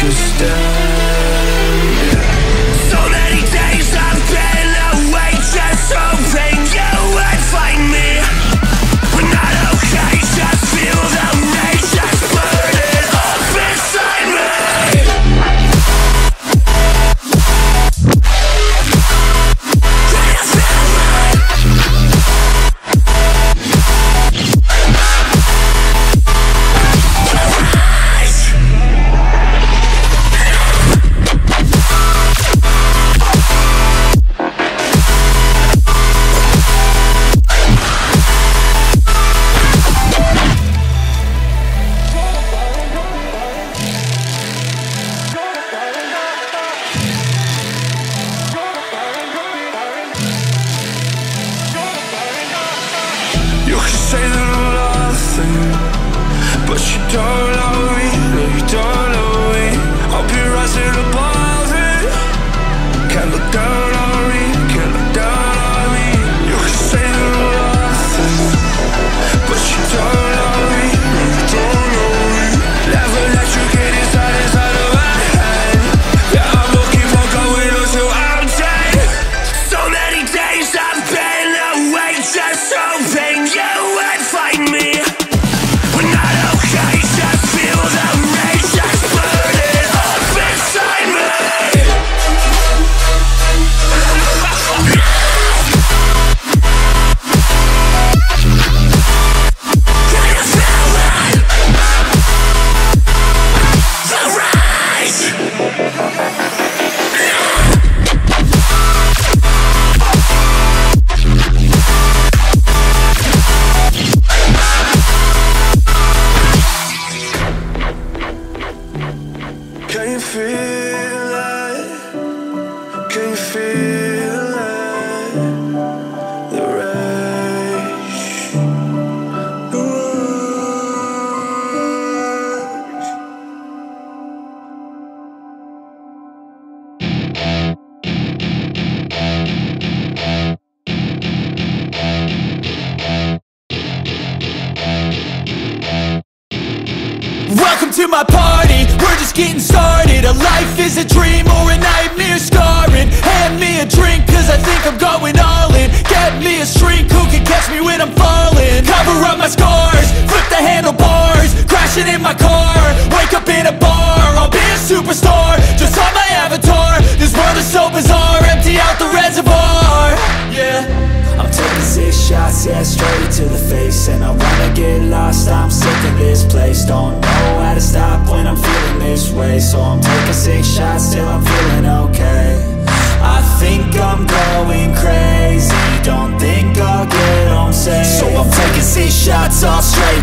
take a uh, Can getting started A life is a dream or a nightmare scarring. Hand me a drink cause I think I'm going all in. Get me a shrink who can catch me when I'm falling? Cover up my scars, flip the handlebars Crashing in my car, wake up in a bar I'll be a superstar,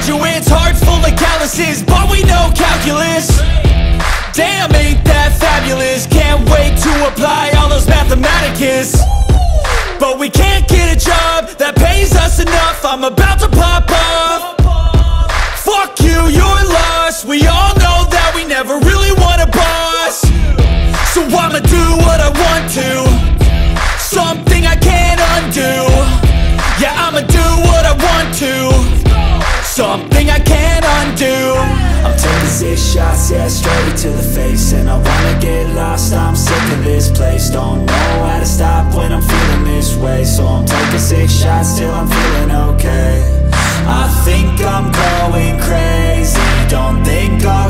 graduates, heart full of calluses, but we know calculus. Damn, ain't that fabulous? Can't wait to apply all those mathematicus. But we can't get a job that pays us enough. I'm about to pop off Fuck you, you're lost. We all Something I can't undo. I'm taking six shots, yeah, straight to the face. And I wanna get lost, I'm sick of this place. Don't know how to stop when I'm feeling this way. So I'm taking six shots till I'm feeling okay. I think I'm going crazy. Don't think I'll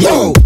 Yo!